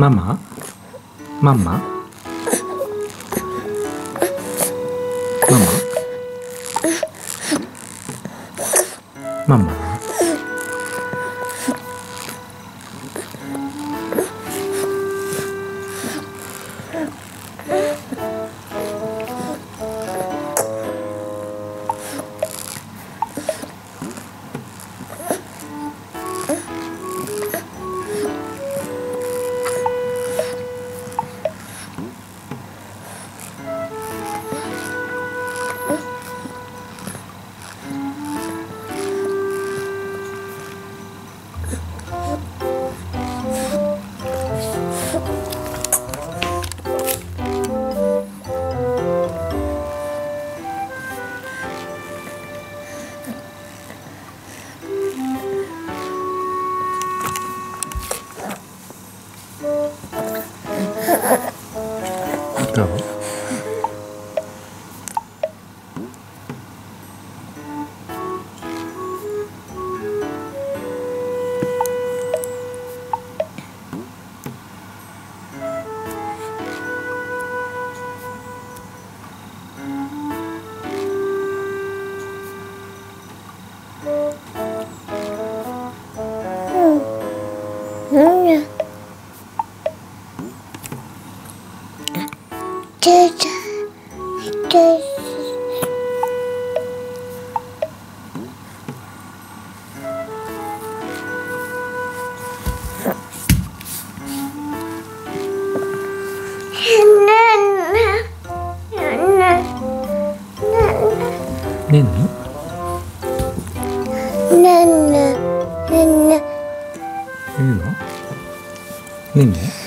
ママ？ママ？ママ？ママ？No. ねんの？ねんねねんの？ねんね